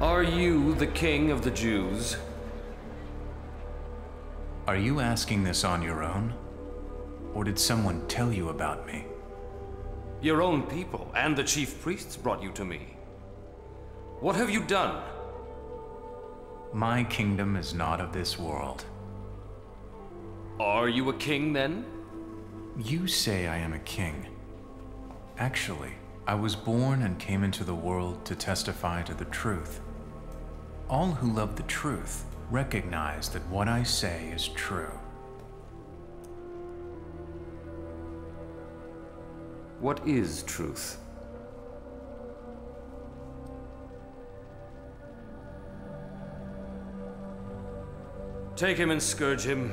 Are you the king of the Jews? Are you asking this on your own? Or did someone tell you about me? Your own people and the chief priests brought you to me. What have you done? My kingdom is not of this world. Are you a king then? You say I am a king. Actually, I was born and came into the world to testify to the truth. All who love the truth recognize that what I say is true. What is truth? Take him and scourge him.